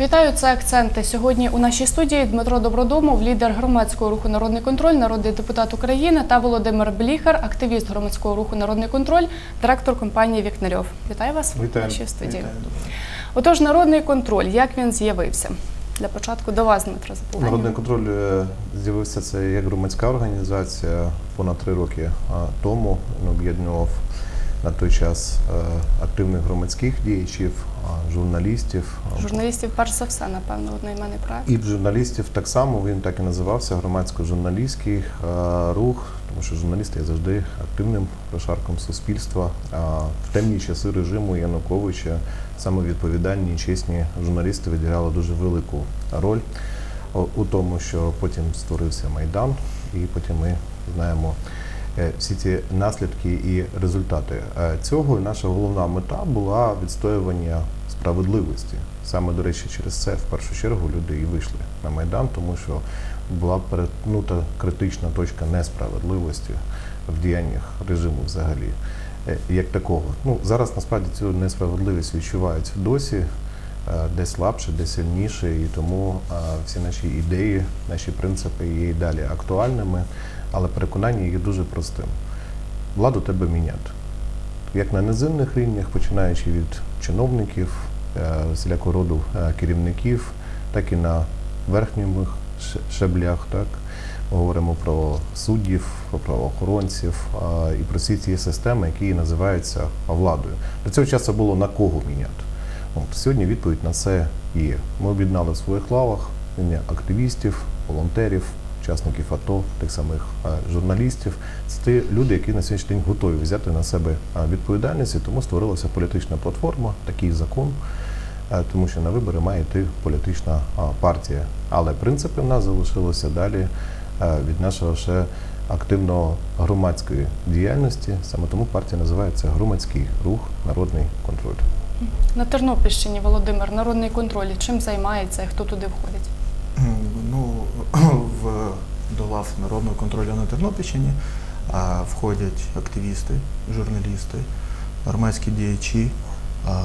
Вітаю, це акценти. Сьогодні у нашій студії Дмитро Добродомов, лідер громадського руху Народний контроль, народний депутат України та Володимир Бліхар, активіст громадського руху Народний контроль, директор компанії Вікнарьов. Вітаю вас Вітаю. в нашій студії. Вітаю, Отож, народний контроль, як він з'явився? Для початку до вас, Дмитро, запитання. Народний контроль е, з'явився це як громадська організація понад три роки тому. Він об'єднував на той час е, активних громадських діячів, журналістів. Журналістів, перш за все, напевно, одноіменний проект. І журналістів так само він так і називався громадсько-журналістський е, рух, тому що журналісти є завжди активним прошарком суспільства. В темні часи режиму Януковича саме відповідальні і чесні журналісти відіграли дуже велику роль у тому, що потім створився майдан, і потім ми знаємо. Е, Всі ці наслідки і результати Е, цього наша головна мета була відстоювання справедливості. Саме до речі, через це в першу чергу люди і вийшли на майдан, тому що була перетнута критична точка несправедливості в діяннях режиму взагалі. Е, Як такого, ну зараз насправді цю несправедливість відчувають досі, е, де слабше, де сильніше, і тому всі наші ідеї, наші принципи є і далі актуальними, але переконання є дуже простим: владу треба міняти як на низинних рівнях, починаючи від чиновників, е, всілякого роду е, керівників, так і на верхніх ш- щаблях. Так говоримо про суддів, про правоохоронців і про всі ці системи, які називаються владою. До цього часу було на кого міняти. От сьогодні відповідь на це є. Ми об'єднали в своїх лавах активістів, волонтерів, учасників АТО, тих самих журналістів. Це ті люди, які на сьогоднішній день готові взяти на себе відповідальність, і тому створилася політична платформа, такий закон, тому що на вибори має йти політична партія. Але принципи в нас залишилися далі від нашого ще активного громадської діяльності. Саме тому партія називається громадський рух, народний контроль. На Тернопільщині Володимир, народний контроль. Чим займається і хто туди входить? Ну, до лав народного контролю на Тернопільщині входять активісти, журналісти, громадські діячі,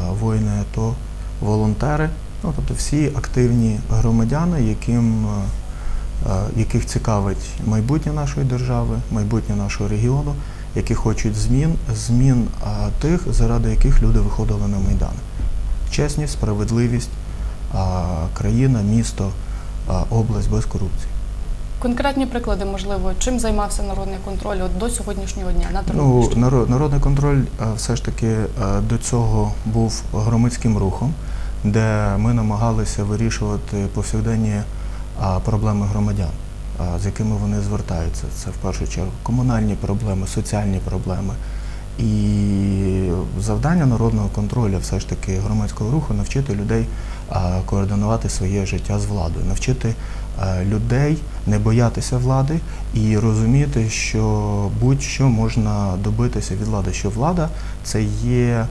воїни АТО, волонтери, ну, тобто всі активні громадяни, яким, яких цікавить майбутнє нашої держави, майбутнє нашого регіону, які хочуть змін, змін тих, заради яких люди виходили на майдани. Чесність, справедливість, країна, місто, область без корупції. Конкретні приклади, можливо, чим займався народний контроль от до сьогоднішнього дня на Ну, народ, народний контроль е, все ж таки е, до цього був громадським рухом, де ми намагалися вирішувати повсякденні проблеми громадян, з якими вони звертаються. Це в першу чергу комунальні проблеми, соціальні проблеми. І завдання народного контролю, все ж таки громадського руху, навчити людей координувати своє життя з владою, навчити е, людей не боятися влади і розуміти, що будь-що можна добитися від влади, що влада це є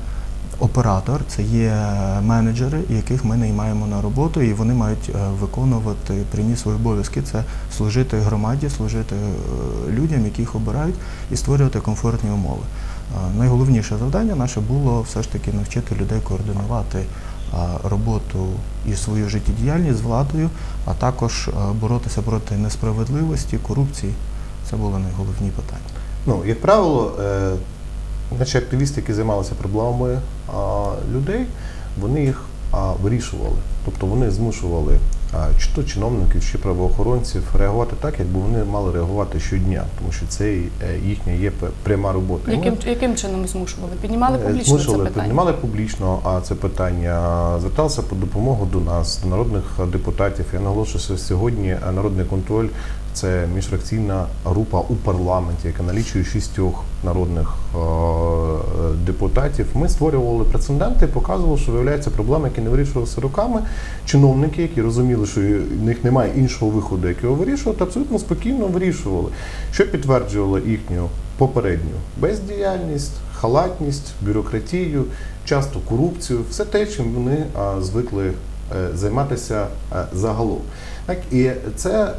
оператор, це є менеджери, яких ми наймаємо на роботу, і вони мають е, виконувати прямі свої обов'язки. Це служити громаді, служити е, людям, яких обирають, і створювати комфортні умови. Е, Найголовніше завдання наше було все ж таки навчити людей координувати роботу і свою життєдіяльність з владою, а також боротися проти несправедливості, корупції. Це були найголовні питання. Ну, як правило, е, наші активісти, які займалися проблемами людей, вони їх вирішували. Тобто вони змушували чи то чиновників, чи правоохоронців реагувати так, якби вони мали реагувати щодня, тому що це е, їхня є пряма робота. Яким ми- Яким, яким чином змушували? Піднімали Е, публічно Змушували, це питання? піднімали публічно а це питання, зверталися по допомогу до нас, до народних депутатів. Я наголошую, що сьогодні е, народний контроль це міжфракційна група у парламенті, яка налічує шістьох народних е, депутатів. Ми створювали прецеденти, показували, що виявляються проблеми, які не вирішувалися руками. Чиновники, які розуміли, що в них немає іншого виходу, як його вирішувати, абсолютно спокійно вирішували, що підтверджувало їхню попередню бездіяльність, халатність, бюрократію, часто корупцію, все те, чим вони звикли е, займатися е, загалом. Так, і це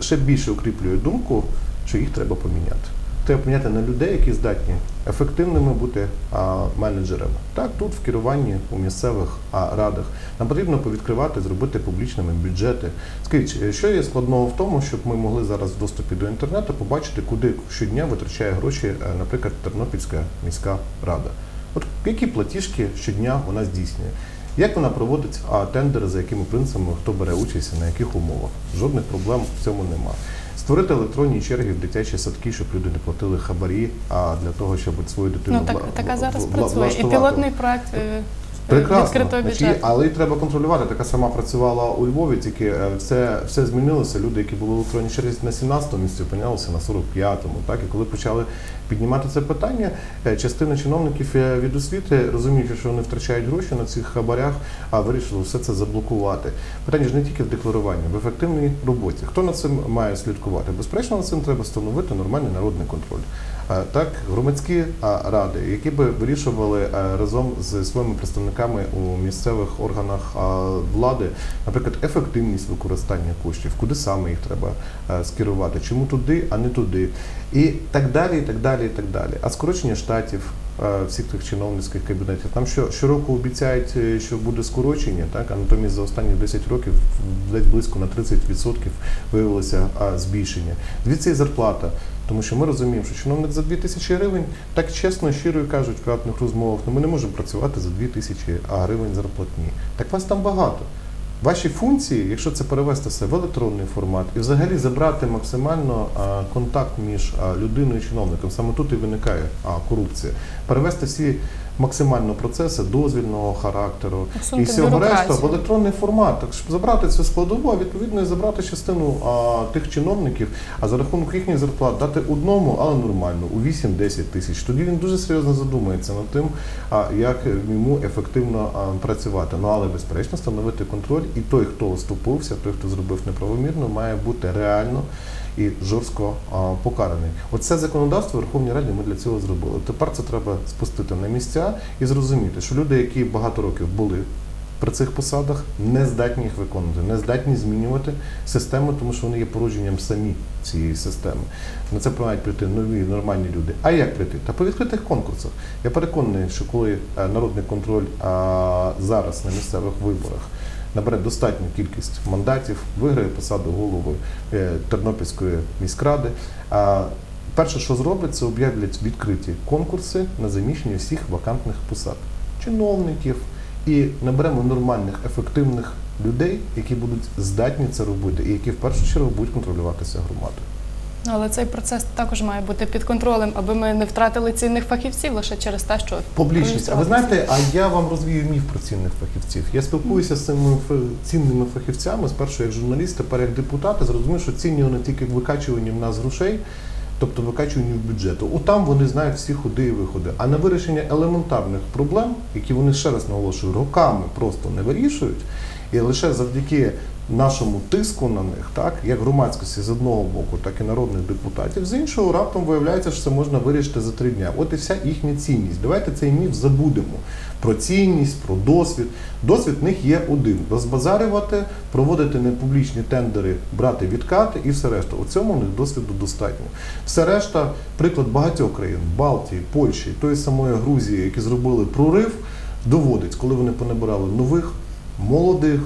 ще більше укріплює думку, що їх треба поміняти. треба поміняти на людей, які здатні ефективними бути а, менеджерами. Так, тут в керуванні у місцевих а, радах нам потрібно повідкривати, зробити публічними бюджети. Скажіть, що є складного в тому, щоб ми могли зараз в доступі до інтернету побачити, куди щодня витрачає гроші, е, наприклад, Тернопільська міська рада? От які платіжки щодня вона здійснює? Як вона проводить а, тендери, за якими принципами хто бере участь і на яких умовах? Жодних проблем в цьому нема. Створити електронні черги в дитячі садки, щоб люди не платили хабарі, а для того, щоб свою дитину Ну так, така зараз працює. І пілотний проект е, Прекрасно, Значить, але й треба контролювати. Така сама працювала у Львові, тільки е, все, все змінилося. Люди, які були в електронній черзі на 17-му місці, опинялися на 45-му. Так? І коли почали піднімати це питання, е, частина чиновників е, від освіти, розуміючи, що вони втрачають гроші на цих хабарях, а вирішили все це заблокувати. Питання ж не тільки в декларуванні, в ефективній роботі. Хто над цим має слідкувати? Безперечно, над цим треба встановити нормальний народний контроль. Так, громадські ради, які би вирішували е, разом з своїми представниками у місцевих органах влади, наприклад, ефективність використання коштів, куди саме їх треба е, скерувати, чому туди, а не туди, і так далі, і так далі, і так далі. А скорочення штатів. е, Всіх тих чиновницьких кабінетів. Там що щороку обіцяють, що буде скорочення, так а натомість за останні 10 років десь близько на 30% виявилося збільшення. Звідси і зарплата. Тому що ми розуміємо, що чиновник за 2 тисячі гривень так чесно, щиро і кажуть в приватних розмовах, ну ми не можемо працювати за 2 тисячі гривень зарплатні. Так вас там багато. Ваші функції, якщо це перевести все в електронний формат і взагалі забрати максимально контакт між людиною і чиновником, саме тут і виникає корупція. Перевести всі максимально процеси дозвільного характеру і Усунути всього решта в електронний формат, так щоб забрати цю складову, а відповідно і забрати частину а, тих чиновників, а за рахунок їхніх зарплат дати одному, але нормально, у 8-10 тисяч. Тоді він дуже серйозно задумається над тим, а, як йому ефективно а, працювати. Ну але безперечно встановити контроль, і той, хто оступився, той, хто зробив неправомірно, має бути реально. І жорстко покараний. Оце законодавство в Верховній Раді ми для цього зробили. Тепер це треба спустити на місця і зрозуміти, що люди, які багато років були при цих посадах, не здатні їх виконувати, не здатні змінювати систему, тому що вони є породженням самі цієї системи. На це мають прийти нові нормальні люди. А як прийти? Та по відкритих конкурсах. Я переконаний, що коли е, народний контроль а, зараз на місцевих виборах набере достатню кількість мандатів, виграє посаду голови е, Тернопільської міськради. А перше, що зроблять, це об'являть відкриті конкурси на заміщення всіх вакантних посад чиновників і наберемо нормальних, ефективних людей, які будуть здатні це робити, і які в першу чергу будуть контролюватися громадою. Ну, Але цей процес також має бути під контролем, аби ми не втратили цінних фахівців лише через те, що Публічність. А ви знаєте, а я вам розвію міф про цінних фахівців. Я спілкуюся з цими цінними фахівцями, спершу як журналіст, тепер як депутат, і зрозумів, що цінні вони тільки в викачуванні в нас грошей, тобто викачуванні в бюджету. У там вони знають всі ходи і виходи. А на вирішення елементарних проблем, які вони ще раз наголошую, роками просто не вирішують, і лише завдяки нашому тиску на них, так як громадськості з одного боку, так і народних депутатів, з іншого раптом виявляється, що це можна вирішити за три дня. От і вся їхня цінність. Давайте цей міф забудемо про цінність, про досвід. Досвід в них є один: розбазарювати, проводити непублічні тендери, брати відкати і все решта. У цьому в них досвіду достатньо. Все решта, приклад багатьох країн Балтії, Польщі, тої самої Грузії, які зробили прорив, доводить, коли вони понабирали нових, молодих,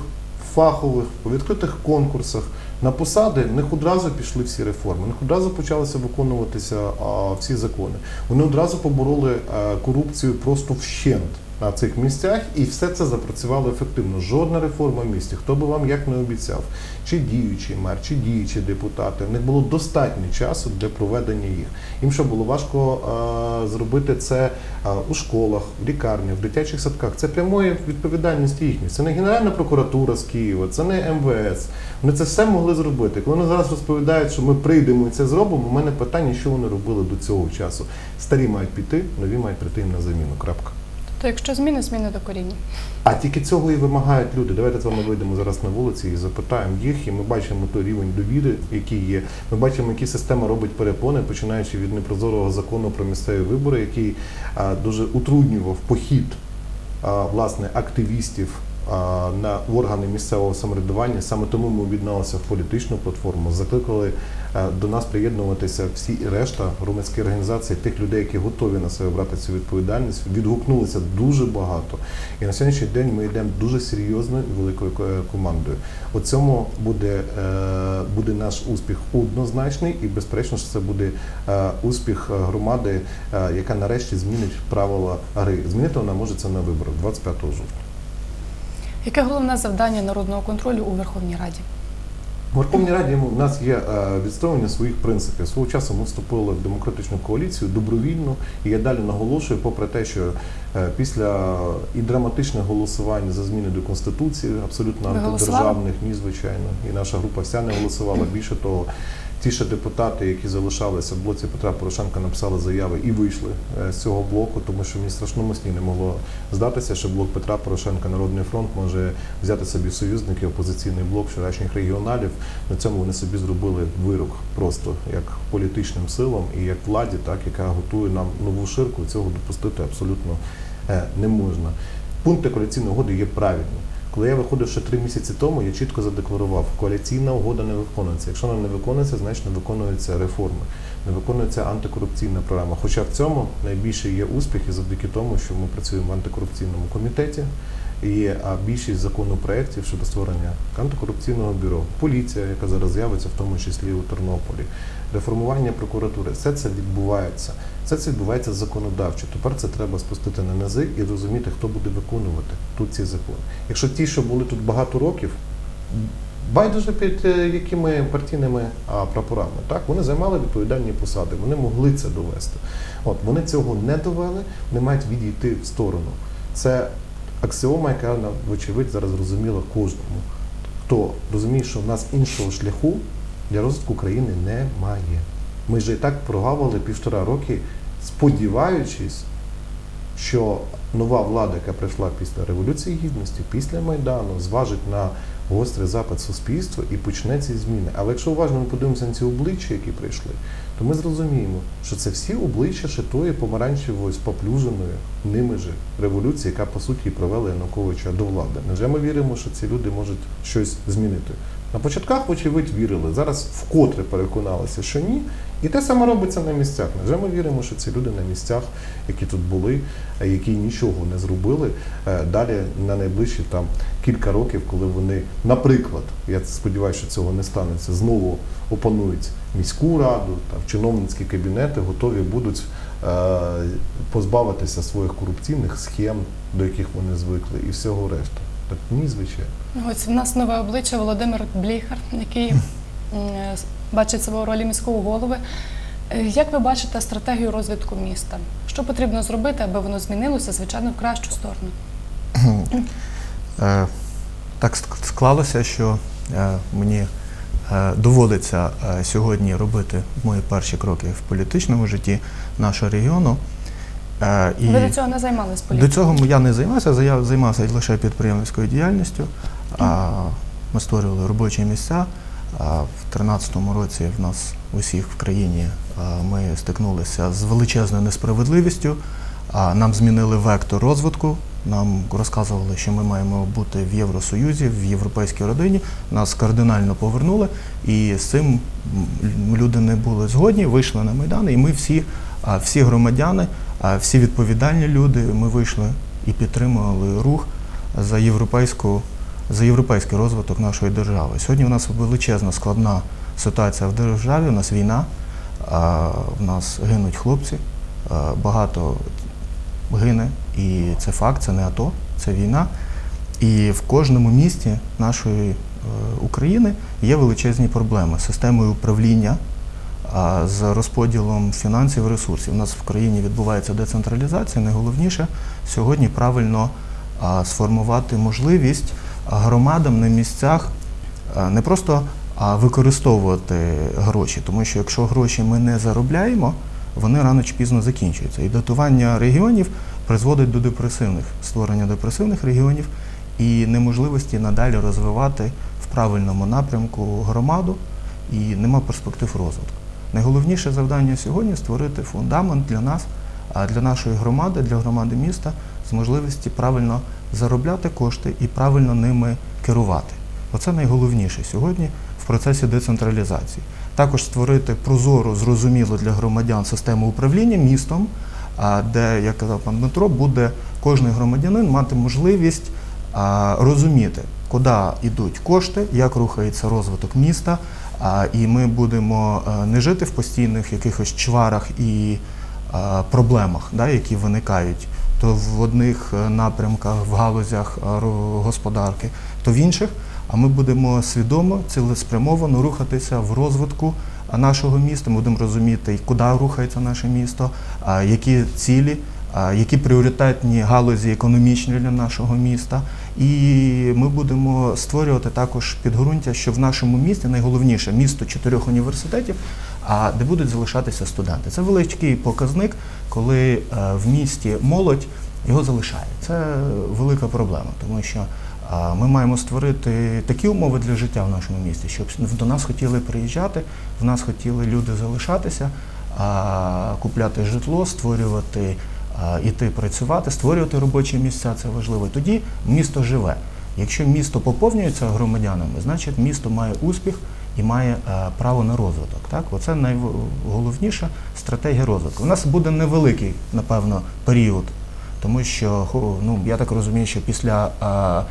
фахових, по відкритих конкурсах. На посади в них одразу пішли всі реформи, них одразу почалися виконуватися а, всі закони. Вони одразу побороли а, корупцію просто вщент на цих місцях, і все це запрацювало ефективно. Жодна реформа в місті, хто би вам як не обіцяв, чи діючий мер, чи діючі депутати, в них було достатньо часу для проведення їх. Їм що було важко а, зробити це а, у школах, в лікарнях, в дитячих садках. Це прямої відповідальності їхньої. Це не Генеральна прокуратура з Києва, це не МВС. Вони це все могли зробити. Коли вони зараз розповідають, що ми прийдемо і це зробимо, у мене питання, що вони робили до цього часу. Старі мають піти, нові мають прийти їм на заміну. Крапка. То якщо зміни, зміни до коріння. А тільки цього і вимагають люди. Давайте з вами вийдемо зараз на вулиці і запитаємо їх, і ми бачимо той рівень довіри, який є. Ми бачимо, які система робить перепони, починаючи від непрозорого закону про місцеві вибори, який а, дуже утруднював похід а, власне активістів на органи місцевого самоврядування. Саме тому ми об'єдналися в політичну платформу, закликали е, до нас приєднуватися всі і решта громадські організації, тих людей, які готові на себе брати цю відповідальність. Відгукнулося дуже багато. І на сьогоднішній день ми йдемо дуже серйозною і великою командою. У цьому буде, е, буде наш успіх однозначний, і безперечно, що це буде е, успіх е, громади, е, яка нарешті змінить правила гри. Змінити вона може це на виборах 25 жовтня. Яке головне завдання народного контролю у Верховній Раді? В Верховній Раді у нас є е, відстоювання своїх принципів. Свого часу ми вступили в демократичну коаліцію добровільно, і я далі наголошую, попри те, що е, після і драматичних голосувань за зміни до конституції, абсолютно антидержавних, ні, звичайно, і наша група вся не голосувала. Більше того, ті ще депутати, які залишалися в блоці Петра Порошенка, написали заяви і вийшли е, з цього блоку, тому що мені страшному сні не могло здатися, що блок Петра Порошенка, Народний фронт може взяти собі союзники опозиційний блок вчорашніх регіоналів. На цьому вони собі зробили вирок просто як політичним силам і як владі, так яка готує нам нову ширку. Цього допустити абсолютно е, не можна. Пункти коаліційної угоди є правильні. Коли я виходив ще три місяці тому, я чітко задекларував, коаліційна угода не виконується. Якщо вона не виконується, значить не виконуються реформи, не виконується антикорупційна програма. Хоча в цьому найбільше є успіх і завдяки тому, що ми працюємо в антикорупційному комітеті. І а більшість законопроєктів щодо створення антикорупційного бюро, поліція, яка зараз з'явиться, в тому числі у Тернополі, реформування прокуратури, все це відбувається. Все це відбувається законодавчо. Тепер це треба спустити на низи і розуміти, хто буде виконувати тут ці закони. Якщо ті, що були тут багато років, байдуже під е, якими партійними прапорами, так вони займали відповідальні посади, вони могли це довести. От вони цього не довели, вони мають відійти в сторону. Це аксіома, яка вочевидь, зараз зрозуміла кожному. Хто розуміє, що в нас іншого шляху для розвитку країни немає. Ми вже і так прогавили півтора роки, сподіваючись, що нова влада, яка прийшла після Революції Гідності, після Майдану, зважить на гострий запит суспільства і почне ці зміни. Але якщо уважно ми подивимося на ці обличчя, які прийшли, то ми зрозуміємо, що це всі обличчя ще тої помаранчевої, споплюженої ними же революції, яка по суті провела Януковича до влади. Невже ми віримо, що ці люди можуть щось змінити? На початках, вочевидь, вірили. Зараз вкотре переконалися, що ні. І те саме робиться на місцях. Невже ми віримо, що ці люди на місцях, які тут були, які нічого не зробили, е, далі на найближчі там кілька років, коли вони, наприклад, я сподіваюся, що цього не станеться, знову опанують міську раду, там чиновницькі кабінети, готові будуть е, позбавитися своїх корупційних схем, до яких вони звикли, і всього решта. Так ні, звичайно. Ось в нас нове обличчя Володимир Бліхар, який е, бачить себе у ролі міського голови. Е, Як ви бачите стратегію розвитку міста? Що потрібно зробити, аби воно змінилося, звичайно, в кращу сторону? Е, Так склалося, що мені доводиться сьогодні робити мої перші кроки в політичному житті нашого регіону. І Ви до цього не займались до цього я не займався, я займався лише підприємницькою діяльністю. Ми створювали робочі місця. В 2013 році в нас усіх в країні ми стикнулися з величезною несправедливістю. Нам змінили вектор розвитку. Нам розказували, що ми маємо бути в Євросоюзі, в європейській родині. Нас кардинально повернули, і з цим люди не були згодні, вийшли на майдан, і ми всі, всі громадяни, всі відповідальні люди, ми вийшли і підтримували рух за європейську за європейський розвиток нашої держави. Сьогодні у нас величезна складна ситуація в державі. У нас війна, в нас гинуть хлопці, багато гине, і це факт, це не АТО, це війна. І в кожному місті нашої е, України є величезні проблеми з системою управління, з розподілом фінансів і ресурсів. У нас в країні відбувається децентралізація. Найголовніше сьогодні правильно сформувати можливість громадам на місцях не просто використовувати гроші, тому що якщо гроші ми не заробляємо, вони рано чи пізно закінчуються. І дотування регіонів призводить до депресивних створення депресивних регіонів і неможливості надалі розвивати в правильному напрямку громаду і нема перспектив розвитку. Найголовніше завдання сьогодні створити фундамент для нас, для нашої громади, для громади міста з можливості правильно заробляти кошти і правильно ними керувати. Оце найголовніше сьогодні в процесі децентралізації. Також створити прозору, зрозумілу для громадян систему управління містом, де, як казав пан Дмитро, буде кожен громадянин мати можливість розуміти, куди йдуть кошти, як рухається розвиток міста. І ми будемо е, не жити в постійних якихось чварах і е, проблемах, які виникають то в одних е, напрямках, в галузях е, господарки, то в інших. А ми будемо свідомо, цілеспрямовано рухатися в розвитку нашого міста. Ми будемо розуміти, куди рухається наше місто, які цілі, які пріоритетні галузі економічні для нашого міста. І ми будемо створювати також підґрунтя, що в нашому місті найголовніше місто чотирьох університетів, а де будуть залишатися студенти. Це великий показник, коли е, в місті молодь його залишає. Це велика проблема, тому що ми маємо створити такі умови для життя в нашому місті, щоб до нас хотіли приїжджати, в нас хотіли люди залишатися, купляти житло, створювати, іти працювати, створювати робочі місця. Це важливо. Тоді місто живе. Якщо місто поповнюється громадянами, значить місто має успіх і має е, право на розвиток. Так, оце найголовніша стратегія розвитку. У нас буде невеликий, напевно, період, тому що ну я так розумію, що після е,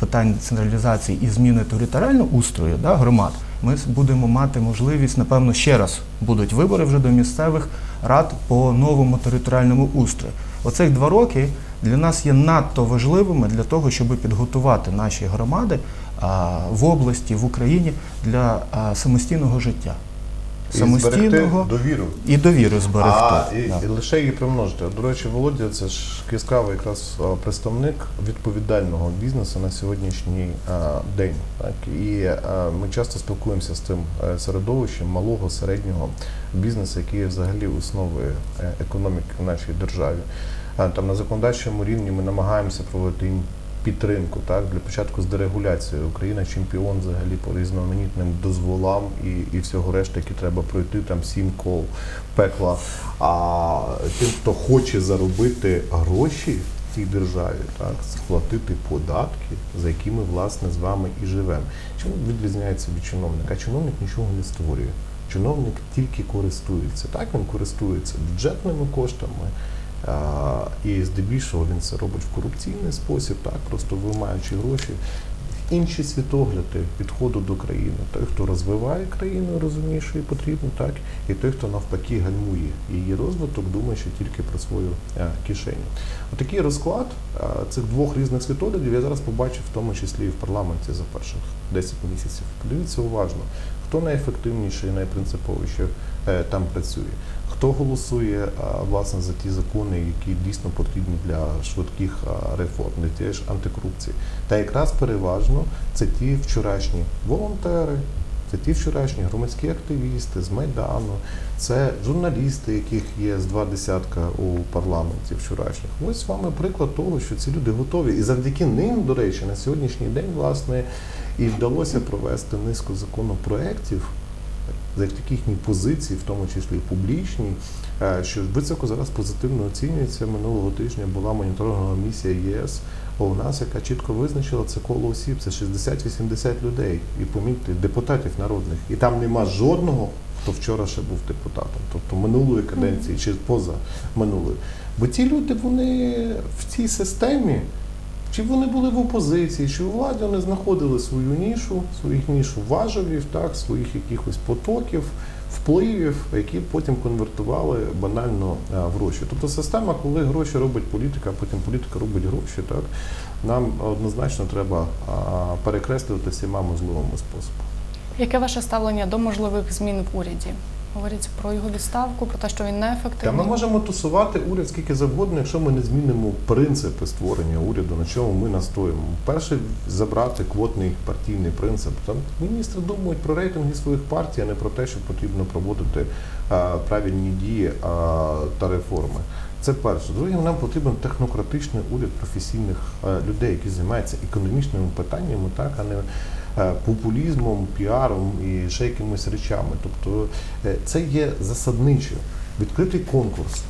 питань децентралізації і зміни територіального устрою да, громад, ми будемо мати можливість, напевно, ще раз будуть вибори вже до місцевих рад по новому територіальному устрою. Оцих два роки для нас є надто важливими для того, щоб підготувати наші громади в області, в Україні для самостійного життя. І Самостійного довіру. і довіру зберегти. А, і, да. і лише її примножити. До речі, Володя, це ж яскравий якраз представник відповідального бізнесу на сьогоднішній а, день. Так? І а, ми часто спілкуємося з тим е, середовищем малого, середнього бізнесу, який є взагалі основою е, економіки в нашій державі. А, Там на законодавчому рівні ми намагаємося проводити підтримку. Так для початку з дерегуляцією. Україна чемпіон взагалі по різноманітним дозволам і, і всього решта, які треба пройти там сім кол пекла. А тим, хто хоче заробити гроші в цій державі, так сплатити податки, за які ми власне з вами і живемо. Чим відрізняється від чиновника? Чиновник нічого не створює. Чиновник тільки користується. Так він користується бюджетними коштами. І здебільшого він це робить в корупційний спосіб, так просто вимаючи гроші. Інші світогляди підходу до країни. Той, хто розвиває країну, розуміє, що їй потрібно, так, і той, хто навпаки гальмує її розвиток, думаючи тільки про свою е, кишеню. Отакий розклад е, цих двох різних світоглядів я зараз побачив, в тому числі і в парламенті за перших 10 місяців. Подивіться уважно, хто найефективніше і найпринциповіше е, там працює. Хто голосує власне за ті закони, які дійсно потрібні для швидких реформ, для тієї ж антикорупції? Та якраз переважно це ті вчорашні волонтери, це ті вчорашні громадські активісти з Майдану, це журналісти, яких є з два десятка у парламенті вчорашніх. Ось вами приклад того, що ці люди готові. І завдяки ним, до речі, на сьогоднішній день власне і вдалося провести низку законопроєктів завдяки їхній позиції, в тому числі і публічній, е, що високо зараз позитивно оцінюється. Минулого тижня була моніторингова місія ЄС у нас, яка чітко визначила це коло осіб, це 60-80 людей. І помітьте, депутатів народних. І там нема жодного, хто вчора ще був депутатом, тобто минулої каденції чи поза минулої. Бо ті люди, вони в цій системі. Чи вони були в опозиції, чи у владі вони знаходили свою нішу, своїх нішу важелів, так, своїх якихось потоків, впливів, які потім конвертували банально а, в гроші. Тобто система, коли гроші робить політика, а потім політика робить гроші, так, нам однозначно треба перекреслювати всіма можливими способами. Яке ваше ставлення до можливих змін в уряді? Говорять про його відставку, про те, що він Та неефективний. ми можемо тусувати уряд скільки завгодно, якщо ми не змінимо принципи створення уряду, на чому ми настоїмо. Перше забрати квотний партійний принцип. Там міністри думають про рейтинги своїх партій, а не про те, що потрібно проводити а, правильні дії а, та реформи. Це перше. Друге, нам потрібен технократичний уряд професійних е, людей, які займаються економічними питаннями, так а не популізмом, піаром і ще якимись речами. Тобто е, це є засадниче. Відкритий конкурс.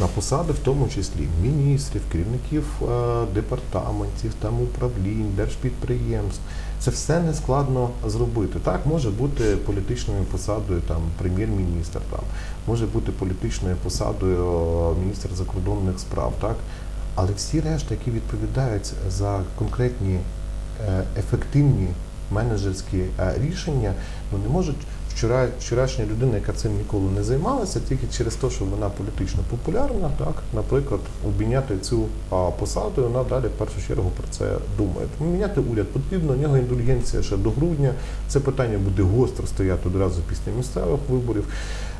на посади, в тому числі міністрів, керівників е, департаментів, там управлінь, держпідприємств. Це все не складно зробити. Так, може бути політичною посадою там прем'єр-міністр, там може бути політичною посадою е, міністр закордонних справ, так. Але всі решта, які відповідають за конкретні е, ефективні менеджерські е, рішення, ну не можуть вчора, вчорашня людина, яка цим ніколи не займалася, тільки через те, що вона політично популярна, так, наприклад, обміняти цю посаду, і вона далі в першу чергу про це думає. Тому міняти уряд потрібно, у нього індульгенція ще до грудня. Це питання буде гостро стояти одразу після місцевих виборів.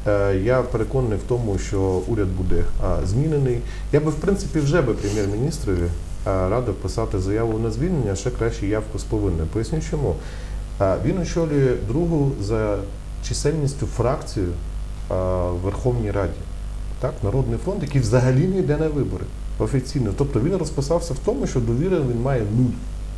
Е, Я переконаний в тому, що уряд буде змінений. Я би в принципі вже би прем'єр-міністрові радив писати заяву на звільнення, ще краще явку з повинною. Поясню чому. Він очолює другу за чисельністю фракцію в Верховній Раді. Так, Народний фронт, який взагалі не йде на вибори офіційно. Тобто він розписався в тому, що довіри він має нуль.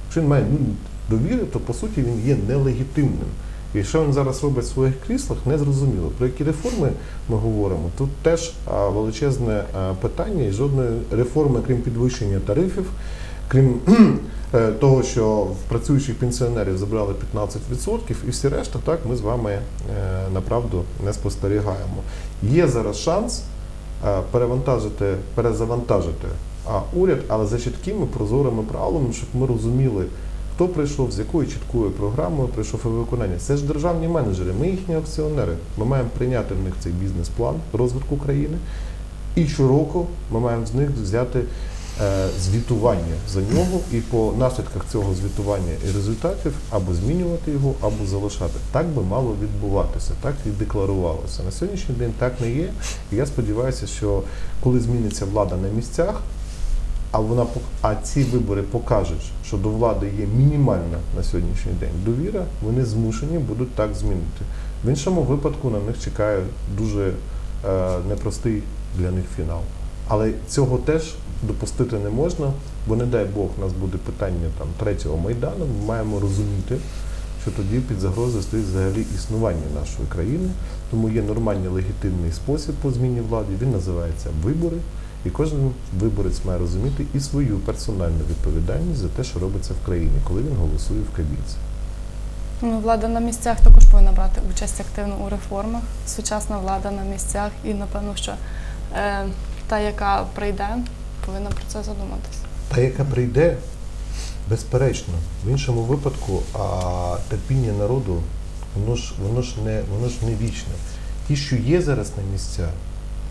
Якщо він має нуль довіри, то по суті він є нелегітимним. І що він зараз робить в своїх кріслах, не зрозуміло. Про які реформи ми говоримо? Тут теж величезне питання і жодної реформи, крім підвищення тарифів, крім е, того, що в працюючих пенсіонерів забрали 15%, і всі решта, так ми з вами е, направду не спостерігаємо. Є зараз шанс е, перевантажити, перезавантажити уряд, але за чіткими прозорими правилами, щоб ми розуміли, хто прийшов, з якою чіткою програмою прийшов і виконання. Це ж державні менеджери, ми їхні акціонери. Ми маємо прийняти в них цей бізнес-план розвитку країни. І щороку ми маємо з них взяти е, звітування за нього і по наслідках цього звітування і результатів або змінювати його, або залишати. Так би мало відбуватися, так і декларувалося. На сьогоднішній день так не є. І я сподіваюся, що коли зміниться влада на місцях, а вона а ці вибори покажуть, що до влади є мінімальна на сьогоднішній день довіра, вони змушені будуть так змінити. В іншому випадку на них чекає дуже е, непростий для них фінал. Але цього теж допустити не можна, бо не дай Бог, у нас буде питання там третього майдану. Ми маємо розуміти, що тоді під загрозою стоїть взагалі існування нашої країни. Тому є нормальний легітимний спосіб по зміні влади. Він називається вибори. І кожен виборець має розуміти і свою персональну відповідальність за те, що робиться в країні, коли він голосує в кабінці. Ну, влада на місцях також повинна брати участь активно у реформах. Сучасна влада на місцях, і напевно, що е, та, яка прийде, повинна про це задуматися. Та, яка прийде, безперечно, в іншому випадку, а терпіння народу, воно ж, воно ж не воно ж не вічне. Ті, що є зараз на місцях,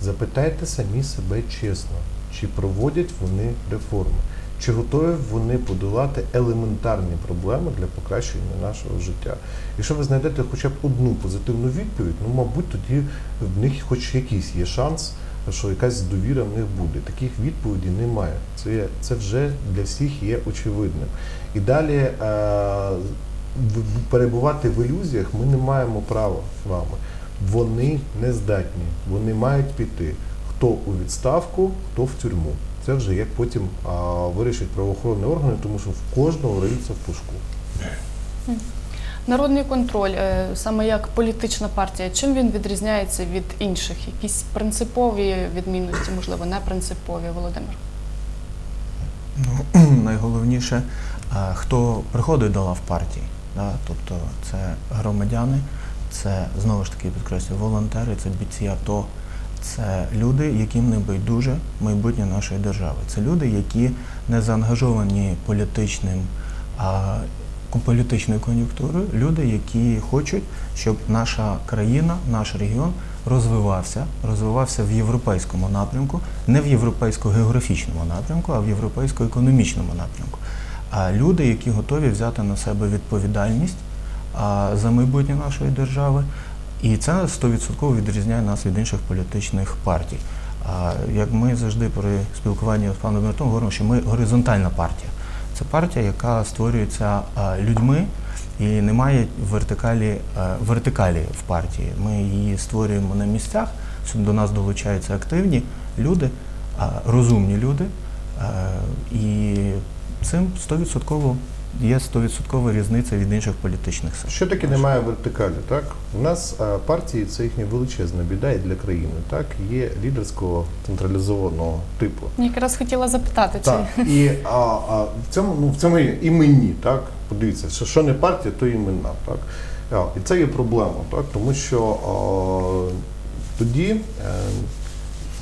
запитайте самі себе чесно, чи проводять вони реформи, чи готові вони подолати елементарні проблеми для покращення нашого життя. Якщо ви знайдете хоча б одну позитивну відповідь, ну мабуть, тоді в них хоч якийсь є шанс, що якась довіра в них буде. Таких відповідей немає. Це, це вже для всіх є очевидним. І далі е, перебувати в ілюзіях ми не маємо права з вами. Вони не здатні, вони мають піти. Хто у відставку, хто в тюрму. Це вже як потім а, вирішать правоохоронні органи, тому що в кожного риється в пушку. Народний контроль, е, саме як політична партія, чим він відрізняється від інших? Якісь принципові відмінності, можливо, не принципові, Володимир? Ну, найголовніше, е, хто приходить до лав партії, да? тобто це громадяни, це знову ж таки підкреслюю, волонтери, це бійці АТО, це люди, яким не байдуже майбутнє нашої держави. Це люди, які не заангажовані політичним а, політичною кон'юнктурою, люди, які хочуть, щоб наша країна, наш регіон розвивався, розвивався в європейському напрямку, не в європейсько-географічному напрямку, а в європейсько-економічному напрямку. А люди, які готові взяти на себе відповідальність за майбутнє нашої держави, і це 100% відрізняє нас від інших політичних партій. Як ми завжди при спілкуванні з паном Дмитром говоримо, що ми горизонтальна партія. Це партія, яка створюється людьми і немає вертикалі, вертикалі в партії. Ми її створюємо на місцях. До нас долучаються активні люди, розумні люди. І цим 100% є 100% різниця від інших політичних сил. Що таке немає вертикалі? Так у нас партії це їхня величезна біда і для країни. Так є лідерського централізованого типу. Я якраз хотіла запитати, чи Так і а, а в цьому ну в цьому є імені, так подивіться, що, що не партія, то імена. Так а, і це є проблема, так тому що а, тоді е,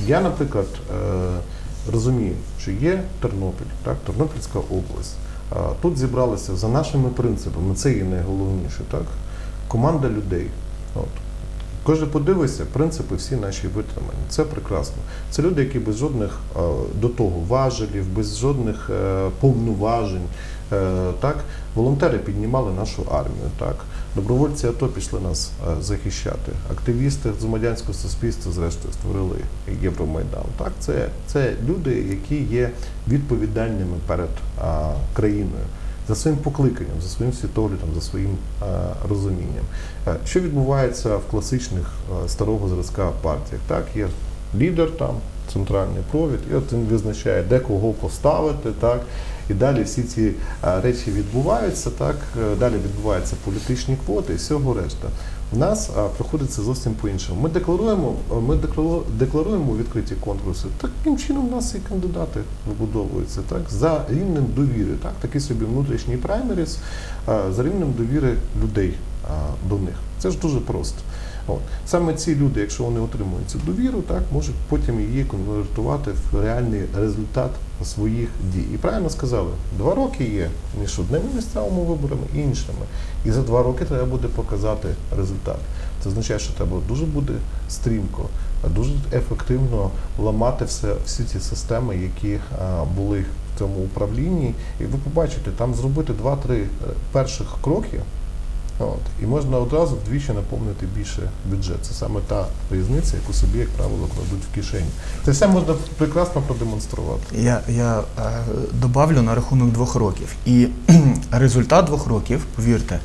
я, наприклад, е, розумію, що є Тернопіль, так, Тернопільська область. Тут зібралися за нашими принципами, це і найголовніше, так? Команда людей. От. Кожен подивися, принципи всі наші витримані. Це прекрасно. Це люди, які без жодних до того важелів, без жодних е, повноважень. е, Так, волонтери піднімали нашу армію. Так, добровольці АТО пішли нас е, захищати. Активісти з громадянського суспільства, зрештою, створили Євромайдан. Так, це, це люди, які є відповідальними перед а, країною за своїм покликанням, за своїм світоглядом, за своїм е, розумінням. Е, Що відбувається в класичних е, старого зразка партіях? Так, є лідер там, центральний провід, і от він визначає, де кого поставити, так. І далі всі ці е, речі відбуваються, так, е, далі відбуваються політичні квоти і всього решта. У нас е, проходить це зовсім по-іншому. Ми декларуємо, ми декларуємо відкриті конкурси. Таким чином у нас і кандидати вибудовуються так, за рівнем довіри. Так, такий собі внутрішній праймеріс за рівнем довіри людей до них. Це ж дуже просто. От. Саме ці люди, якщо вони отримують цю довіру, так, можуть потім її конвертувати в реальний результат своїх дій. І правильно сказали, два роки є між одними місцевими виборами і іншими. І за два роки треба буде показати результат. Це означає, що треба дуже буде стрімко, дуже ефективно ламати все, всі ці системи, які а, були в цьому управлінні. І ви побачите, там зробити два-три е, перших кроки. От, і можна одразу вдвічі наповнити більше бюджет. Це саме та різниця, яку собі, як правило, кладуть в кишені. Це все можна прекрасно продемонструвати. Я, я е, добавлю на рахунок двох років. І результат двох років, повірте,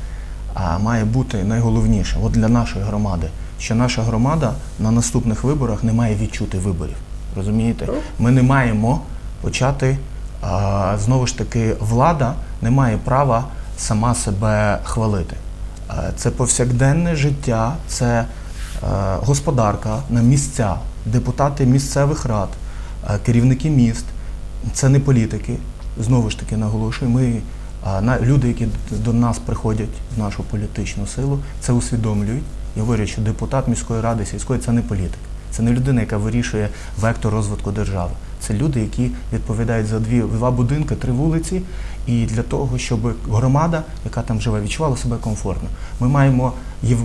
а, має бути найголовніше от для нашої громади, що наша громада на наступних виборах не має відчути виборів. Розумієте? Ми не маємо почати а, знову ж таки, влада не має права сама себе хвалити. Е, Це повсякденне життя, це е, господарка на місця, депутати місцевих рад, е, керівники міст. Це не політики. Знову ж таки наголошую, ми люди, які до нас приходять в нашу політичну силу, це усвідомлюють і говорять, що депутат міської ради сільської це не політик. Це не людина, яка вирішує вектор розвитку держави. Це люди, які відповідають за дві два будинки, три вулиці, і для того, щоб громада, яка там живе, відчувала себе комфортно. Ми маємо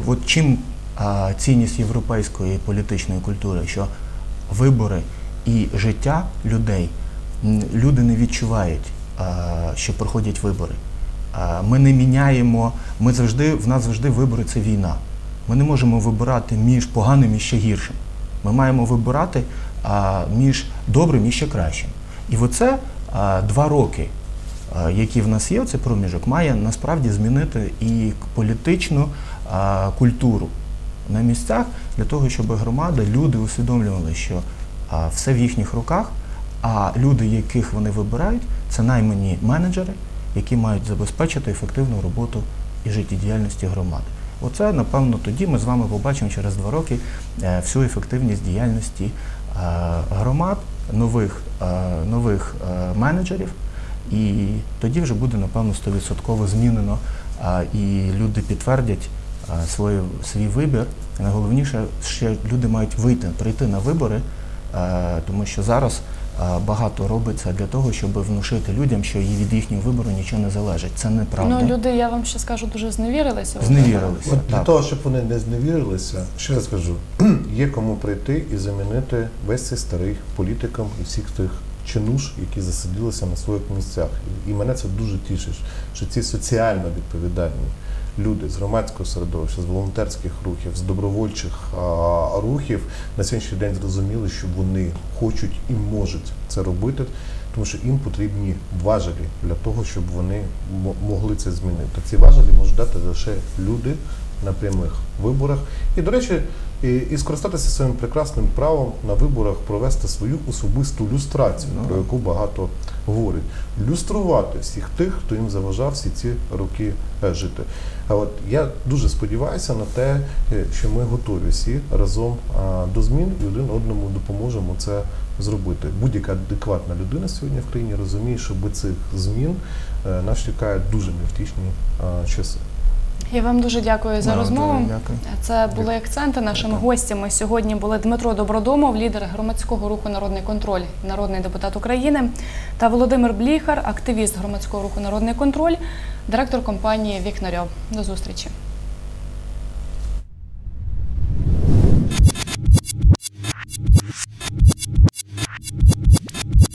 от чим а, цінність європейської політичної культури, що вибори і життя людей люди не відчувають, а, що проходять вибори. А, Ми не міняємо, ми завжди, в нас завжди вибори це війна. Ми не можемо вибирати між поганим і ще гіршим. Ми маємо вибирати між добрим і ще кращим. І оце два роки, які в нас є, цей проміжок, має насправді змінити і політичну культуру на місцях для того, щоб громада, люди усвідомлювали, що все в їхніх руках, а люди, яких вони вибирають, це наймані менеджери, які мають забезпечити ефективну роботу і життєдіяльності громади. Оце, напевно, тоді ми з вами побачимо через два роки е, всю ефективність діяльності громад, нових, е, нових е, менеджерів, і тоді вже буде, напевно, 100% змінено, е, і люди підтвердять е, свій, свій вибір. І найголовніше, ще люди мають вийти, прийти на вибори, е, тому що зараз е, багато робиться для того, щоб внушити людям, що і від їхнього вибору нічого не залежить. Це неправда. ну люди, я вам ще скажу, дуже зневірилися. Зневірилися. От для так. того, щоб вони не зневірилися, ще раз кажу, є кому прийти і замінити весь цей старий політикам і всіх тих чинуш, які засиділися на своїх місцях. І- І мене це дуже тішить, що ці соціально відповідальні люди з громадського середовища, з волонтерських рухів, з добровольчих а, рухів на сьогоднішній день зрозуміли, що вони хочуть і можуть це робити. Тому що їм потрібні важелі для того, щоб вони мо- могли це змінити. Ці важелі можуть дати лише люди на прямих виборах. І, до речі, і, і скористатися своїм прекрасним правом на виборах провести свою особисту люстрацію, Ну. про яку багато говорить, люструвати всіх тих, хто їм заважав всі ці роки е, жити. А от я дуже сподіваюся на те, е, що ми готові всі разом до змін і один одному допоможемо це зробити. Будь-яка адекватна людина сьогодні в країні розуміє, що без цих змін е, нас чекають дуже невтішні часи. Я вам дуже дякую за розмову. дякую. Це були акценти. Нашими Дякую. гостями сьогодні були Дмитро Добродомов, лідер громадського руху Народний контроль, народний депутат України, та Володимир Бліхар, активіст громадського руху Народний контроль, директор компанії Вікнарьов. До зустрічі.